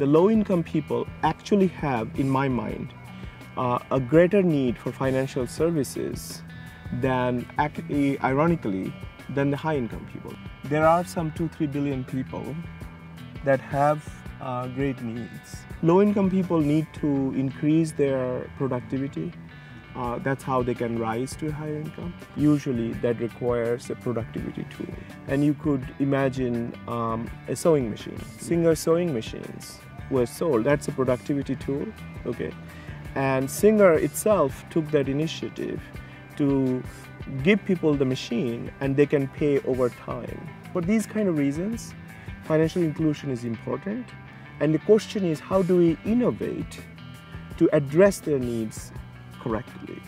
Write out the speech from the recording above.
the low income people actually have, in my mind, uh, a greater need for financial services than, ironically, than the high income people. There are some 2 3 billion people that have uh, great needs. Low income people need to increase their productivity. Uh, that's how they can rise to a higher income. Usually, that requires a productivity tool. And you could imagine um, a sewing machine. Singer sewing machines were sold. That's a productivity tool. Okay. And Singer itself took that initiative to give people the machine and they can pay over time. For these kind of reasons, financial inclusion is important. And the question is how do we innovate to address their needs correctly?